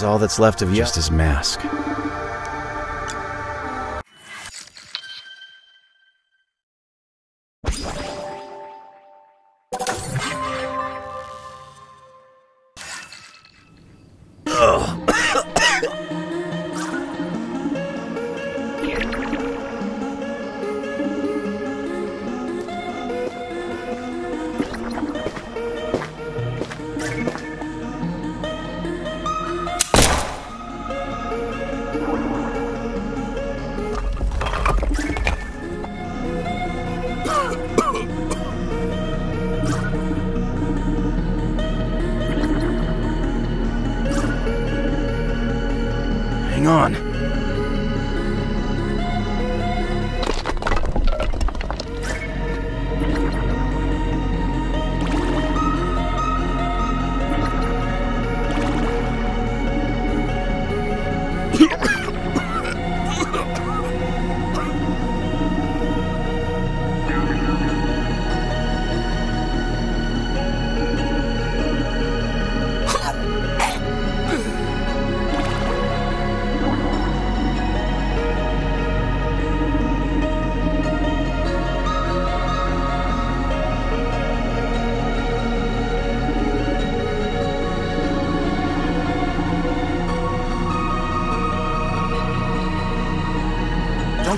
is all that's left of you, just his mask.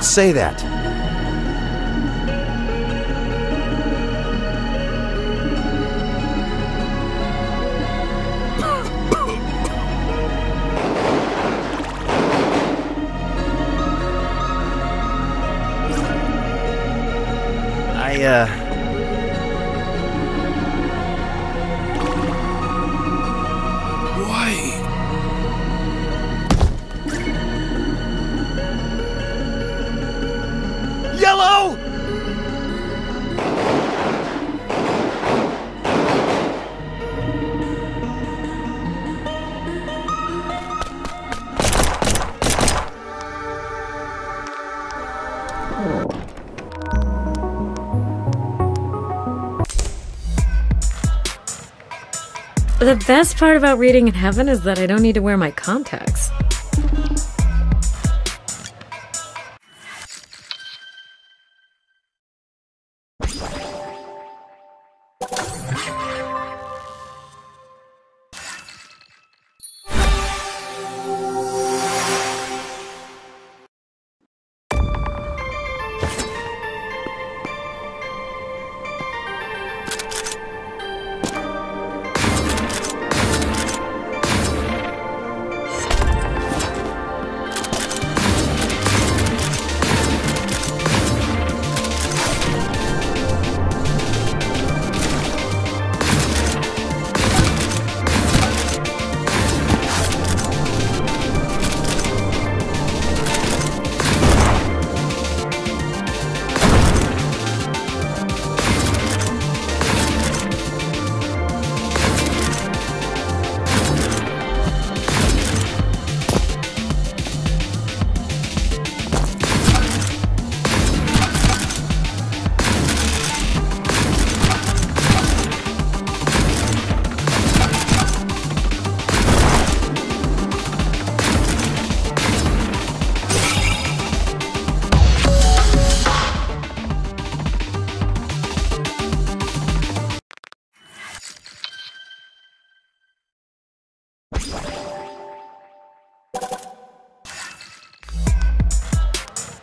Say that. The best part about reading in heaven is that I don't need to wear my contacts.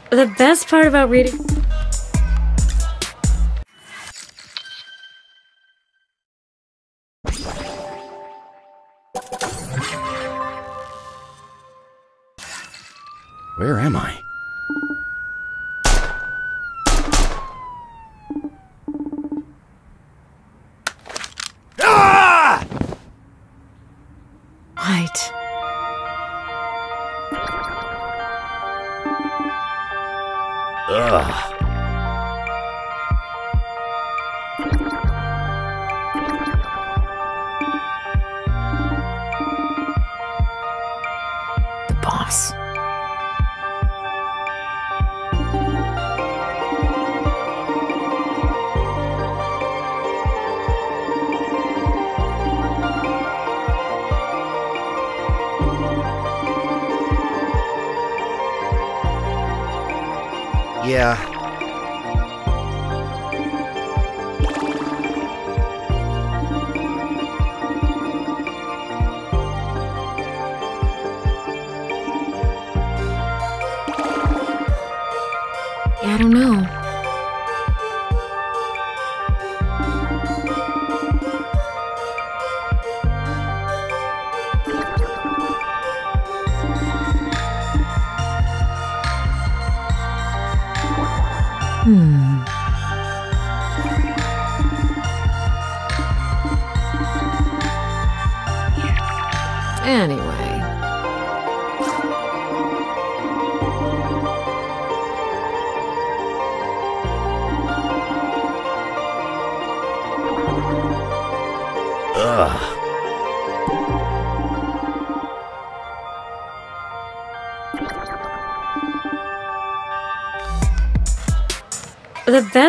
The best part about reading. Where am I? Yeah.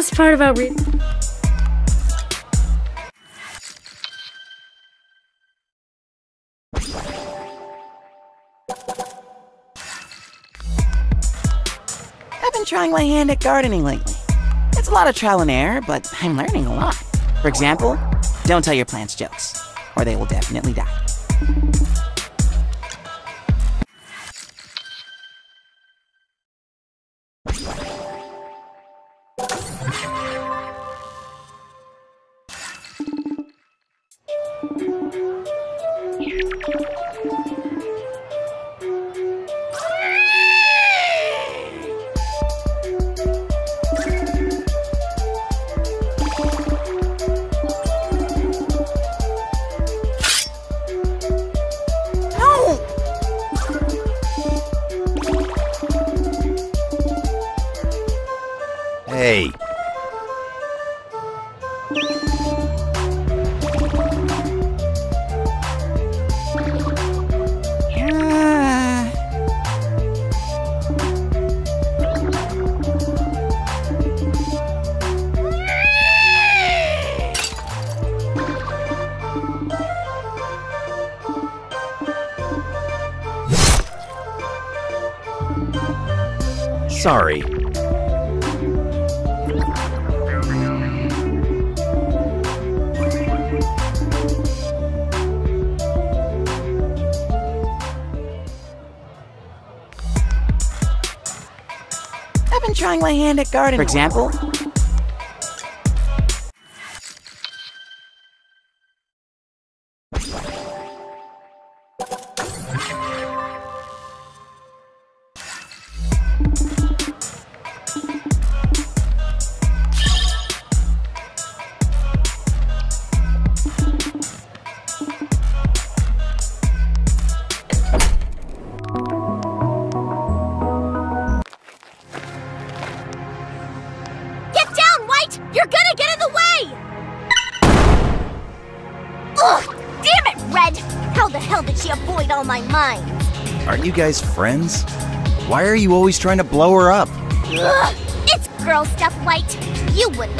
Best part about reading. I've been trying my hand at gardening lately. It's a lot of trial and error, but I'm learning a lot. For example, don't tell your plants jokes, or they will definitely die. Trying my hand at gardening. For example, you guys friends? Why are you always trying to blow her up? Ugh! It's girl stuff, White. You wouldn't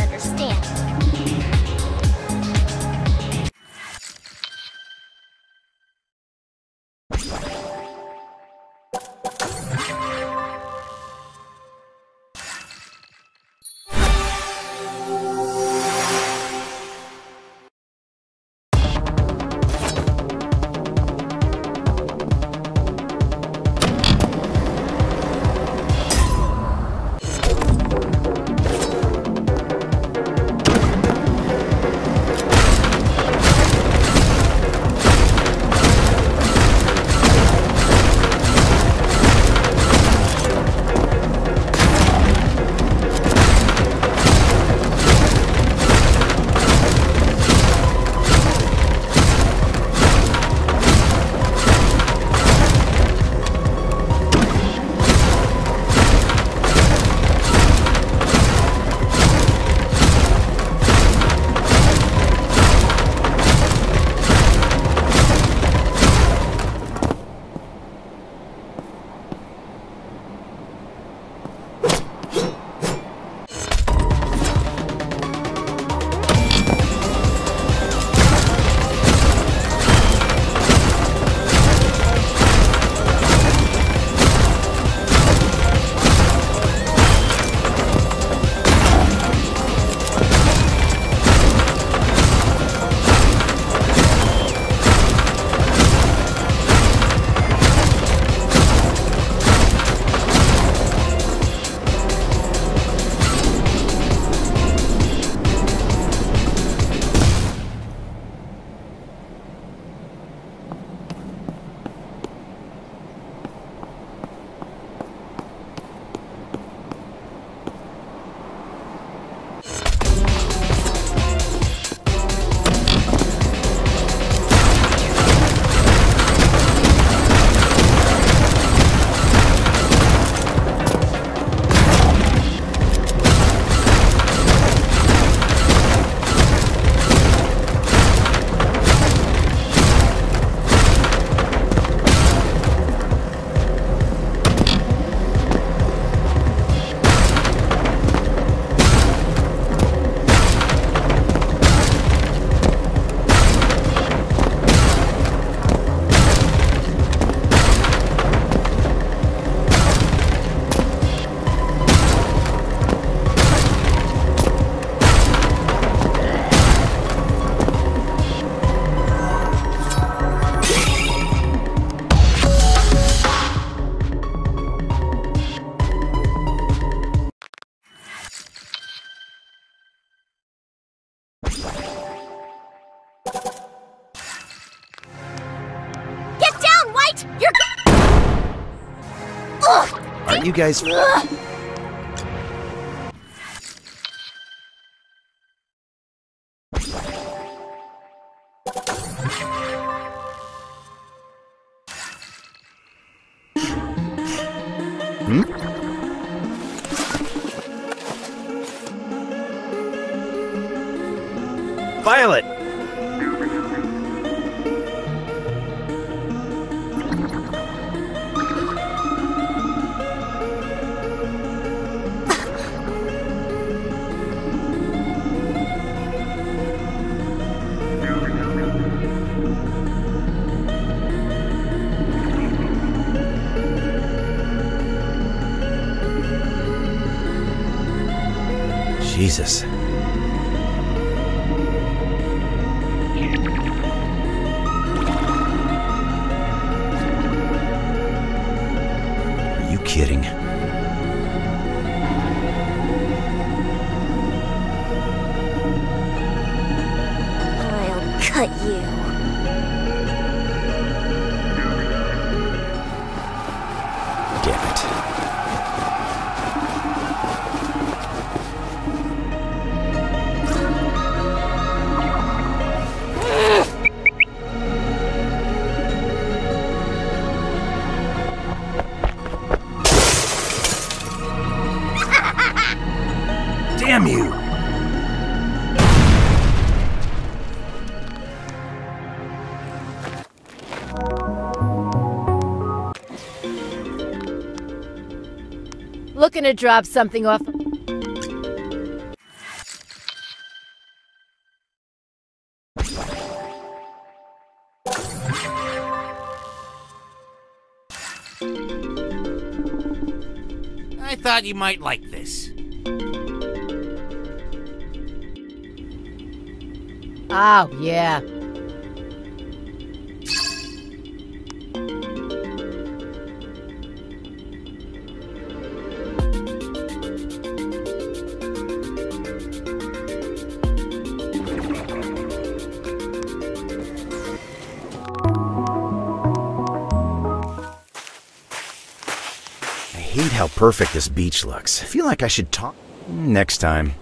you guys. To drop something off. I thought you might like this. Oh, yeah. How perfect this beach looks. I feel like I should talk. Next time.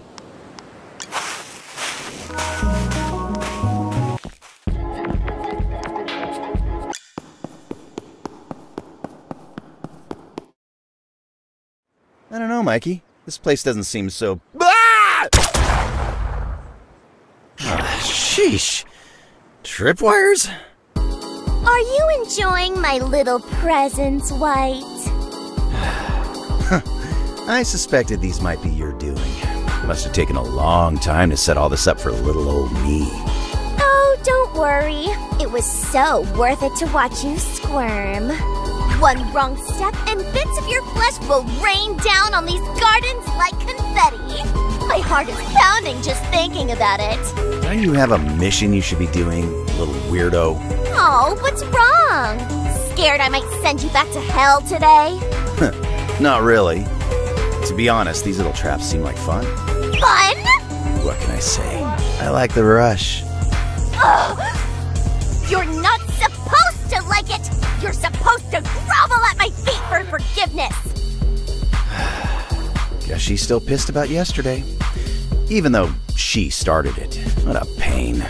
I don't know, Mikey. This place doesn't seem so. Ah! Ah, Sheesh. Tripwires? Are you enjoying my little presents, White? I suspected these might be your doing. Must have taken a long time to set all this up for little old me. Oh, don't worry. It was so worth it to watch you squirm. One wrong step and bits of your flesh will rain down on these gardens like confetti. My heart is pounding just thinking about it. Don't you have a mission you should be doing, little weirdo? Oh, what's wrong? Scared I might send you back to hell today? Not really. To be honest, these little traps seem like fun. Fun? What can I say? I like the rush. Oh, You're not supposed to like it! You're supposed to grovel at my feet for forgiveness! Guess she's still pissed about yesterday. Even though she started it. What a pain.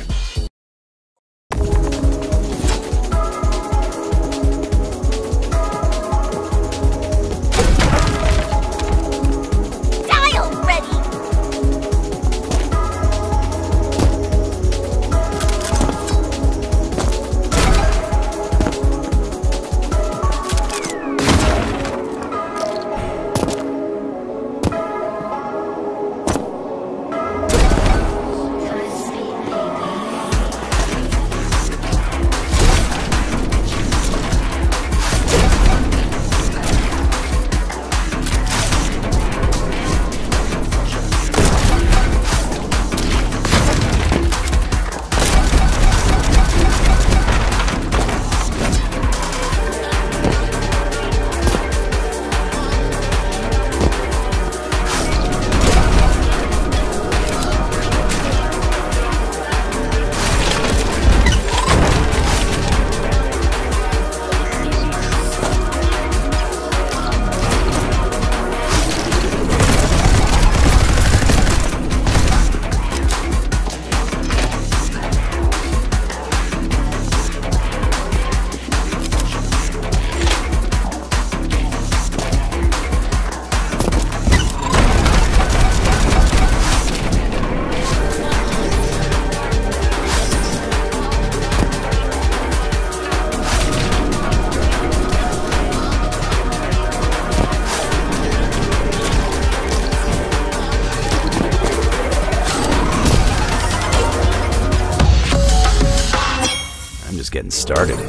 Started.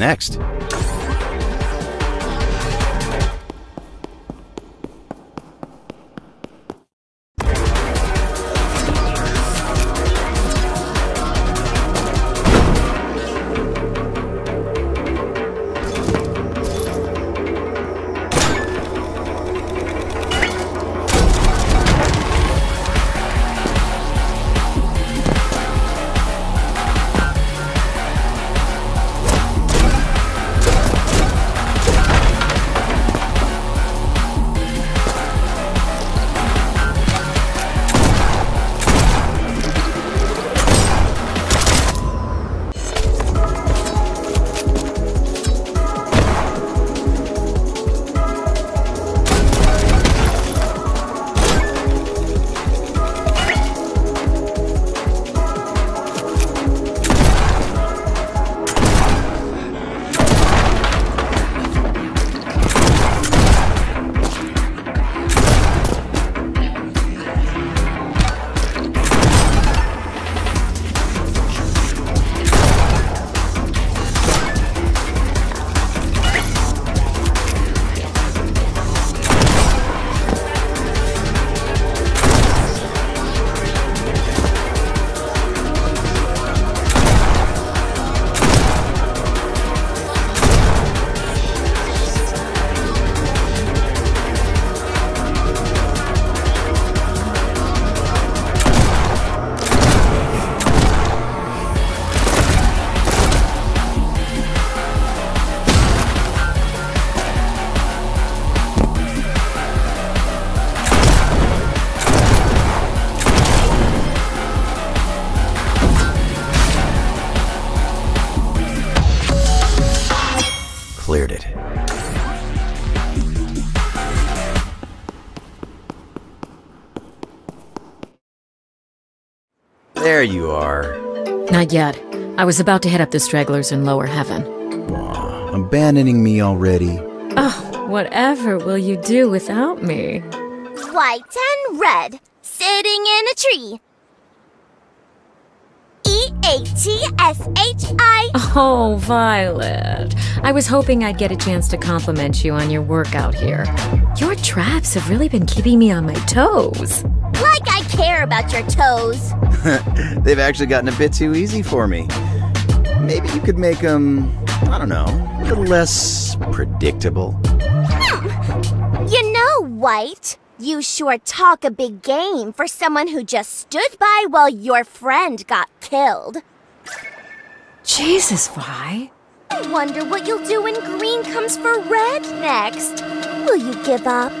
Next? There you are. Not yet. I was about to head up the stragglers in lower heaven. Aw, abandoning me already. Oh, whatever will you do without me? White and red, sitting in a tree. E A T S H I. Oh, Violet. I was hoping I'd get a chance to compliment you on your work out here. Your traps have really been keeping me on my toes. Like I care about your toes. They've actually gotten a bit too easy for me. Maybe you could make them, I don't know, a little less predictable. Hmm. You know, White, you sure talk a big game for someone who just stood by while your friend got killed. Jesus, Vi. I wonder what you'll do when green comes for red next. Will you give up?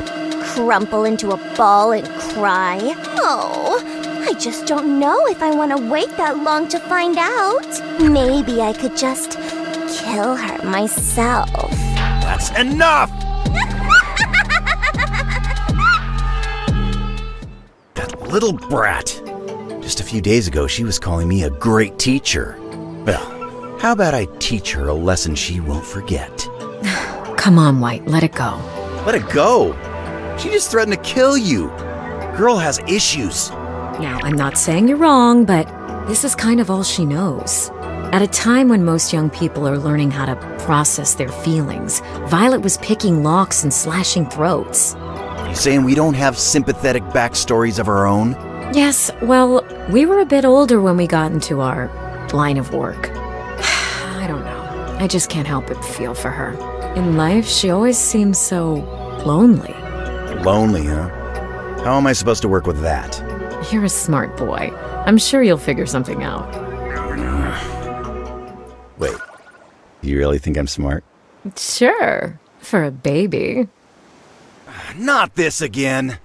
Crumple into a ball and cry? Oh, I just don't know if I want to wait that long to find out. Maybe I could just kill her myself. That's enough! that little brat. Just a few days ago, she was calling me a great teacher. Well, how about I teach her a lesson she won't forget? Come on, White, let it go. Let it go! She just threatened to kill you. Girl has issues. Now, I'm not saying you're wrong, but this is kind of all she knows. At a time when most young people are learning how to process their feelings, Violet was picking locks and slashing throats. You saying we don't have sympathetic backstories of our own? Yes, well, we were a bit older when we got into our line of work. I don't know. I just can't help but feel for her. In life, she always seems so lonely. Lonely, huh? How am I supposed to work with that? You're a smart boy. I'm sure you'll figure something out. Wait, you really think I'm smart? Sure, for a baby. Not this again.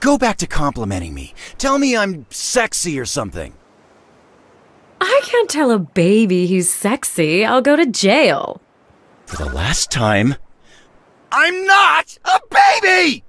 Go back to complimenting me. Tell me I'm sexy or something. I can't tell a baby he's sexy. I'll go to jail. For the last time, I'm not a baby!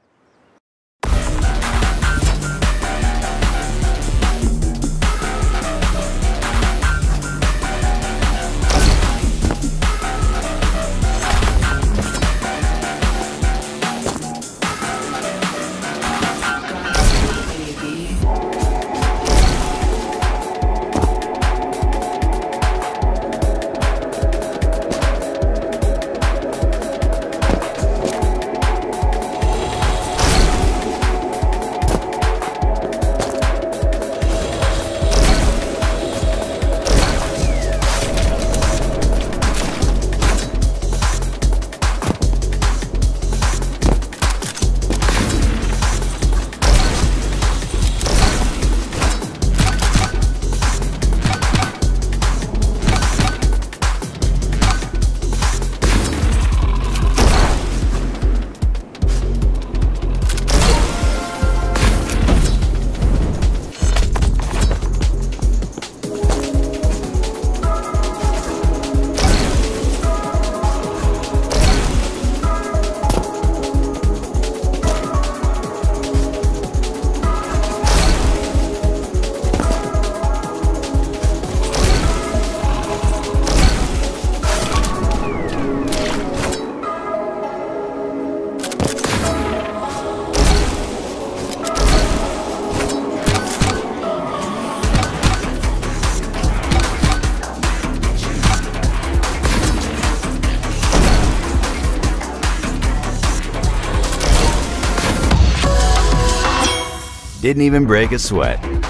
Didn't even break a sweat.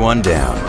One down.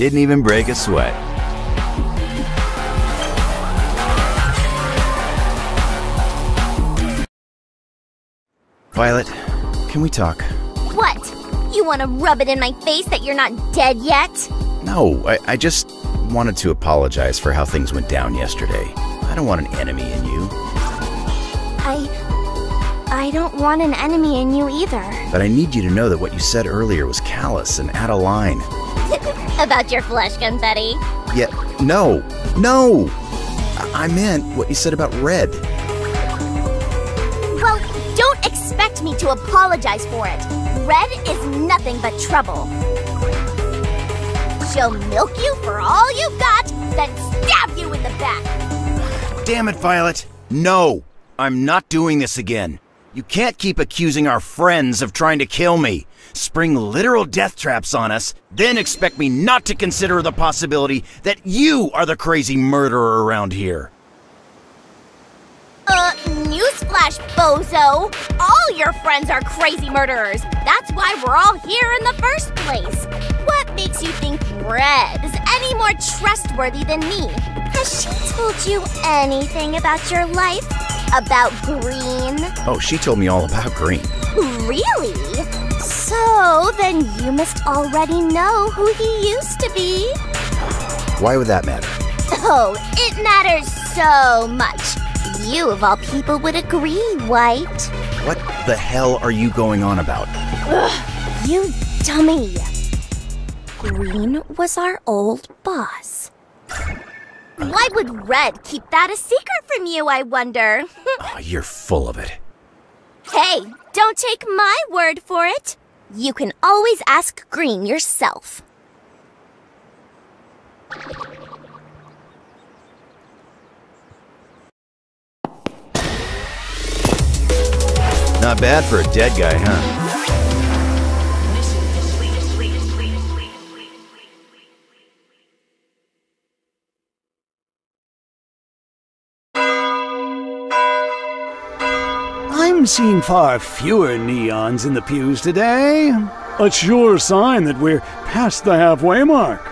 Didn't even break a sweat. Violet, can we talk? What? You want to rub it in my face that you're not dead yet? No, I, I just wanted to apologize for how things went down yesterday. I don't want an enemy in you, I. I don't want an enemy in you either. but I need you to know that what you said earlier was callous and out of line. About your flesh confetti. Yet, no, no! I, I meant what you said about Red. Well, don't expect me to apologize for it. Red is nothing but trouble. She'll milk you for all you've got, then stab you in the back. Damn it, Violet! No! I'm not doing this again. You can't keep accusing our friends of trying to kill me, spring literal death traps on us, then expect me not to consider the possibility that you are the crazy murderer around here. Uh, Newsflash, bozo! All your friends are crazy murderers. That's why we're all here in the first place. What makes you think Red is any more trustworthy than me? Has she told you anything about your life? About Green? Oh, she told me all about Green. Really? So then you must already know who he used to be. Why would that matter? Oh, it matters so much. You, of all people, would agree, White. What the hell are you going on about? You dummy. Green was our old boss. Why would Red keep that a secret from you, I wonder? Oh, you're full of it. Hey, don't take my word for it. You can always ask Green yourself. Not bad for a dead guy, huh? I'm seeing far fewer neons in the pews today. A sure sign that we're past the halfway mark.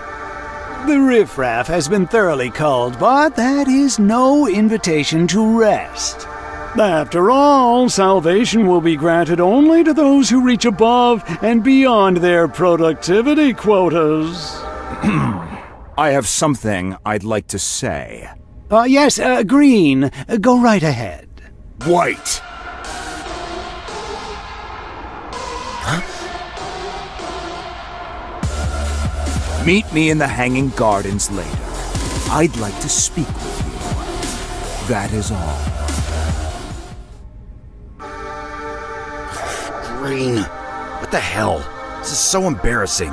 The riffraff has been thoroughly culled, but that is no invitation to rest. After all, salvation will be granted only to those who reach above and beyond their productivity quotas. I have something I'd like to say. Uh, yes, uh, Green, uh, go right ahead. White! Meet me in the Hanging Gardens later. I'd like to speak with you. That is all. Green. What the hell? This is so embarrassing.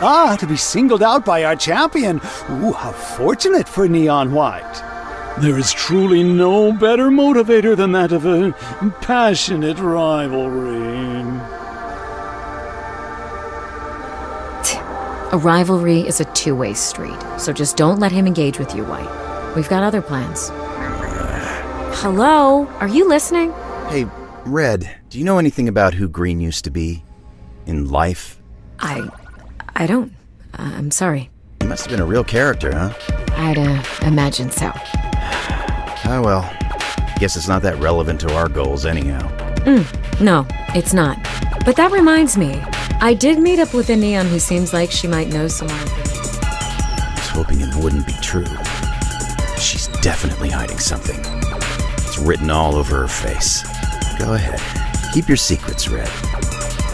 Ah, to be singled out by our champion. Ooh, how fortunate for Neon White. There is truly no better motivator than that of a passionate rivalry. A rivalry is a two way street, so just don't let him engage with you, White. We've got other plans. Hello? Are you listening? Hey, Red, do you know anything about who Green used to be? In life? I. I don't. Uh, I'm sorry. He must have been a real character, huh? I'd uh, imagine so. Oh well. Guess it's not that relevant to our goals anyhow. No, it's not. But that reminds me. I did meet up with a neon who seems like she might know someone. I was hoping it wouldn't be true. She's definitely hiding something. It's written all over her face. Go ahead. Keep your secrets, Red.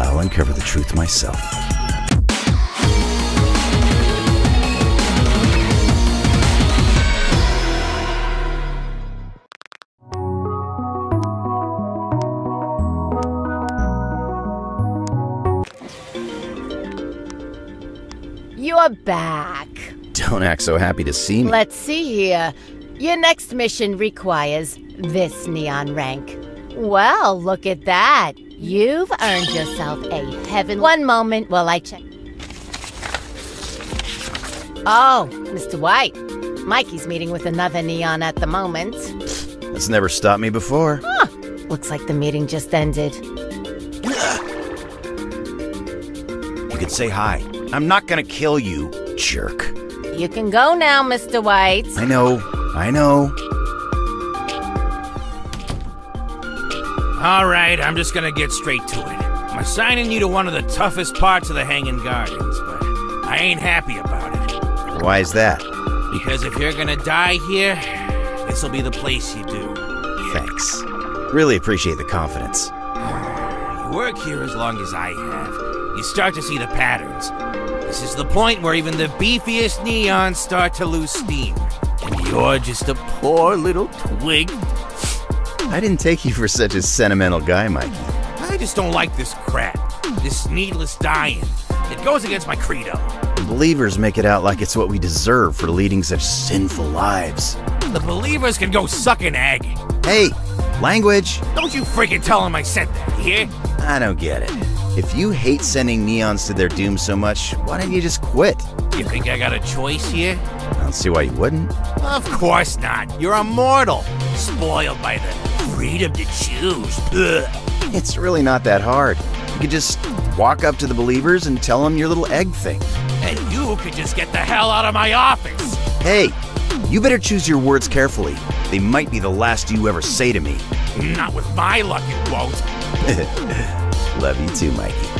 I'll uncover the truth myself. You're back. Don't act so happy to see me. Let's see here. Your next mission requires this neon rank. Well, look at that. You've earned yourself a heaven. One moment while I check. Oh, Mr. White. Mikey's meeting with another neon at the moment. That's never stopped me before. Looks like the meeting just ended. You could say hi. I'm not gonna kill you, jerk. You can go now, Mr. White. I know. I know. All right, I'm just gonna get straight to it. I'm assigning you to one of the toughest parts of the Hanging Gardens, but I ain't happy about it. Why is that? Because if you're gonna die here, this'll be the place you do. Thanks. Really appreciate the confidence. You work here as long as I have. You start to see the patterns. This is the point where even the beefiest neons start to lose steam. And you're just a poor little twig. I didn't take you for such a sentimental guy, Mikey. I just don't like this crap. This needless dying. It goes against my credo. The believers make it out like it's what we deserve for leading such sinful lives. The believers can go suck an egg. Hey, language! Don't you freaking tell them I said that, you hear? I don't get it. If you hate sending neons to their doom so much, why don't you just quit? You think I got a choice here? I don't see why you wouldn't. Of course not. You're immortal. Spoiled by the freedom to choose. Ugh. It's really not that hard. You could just walk up to the believers and tell them your little egg thing. And you could just get the hell out of my office. Hey, you better choose your words carefully. They might be the last you ever say to me. Not with my luck, it won't. Love you too, Mikey.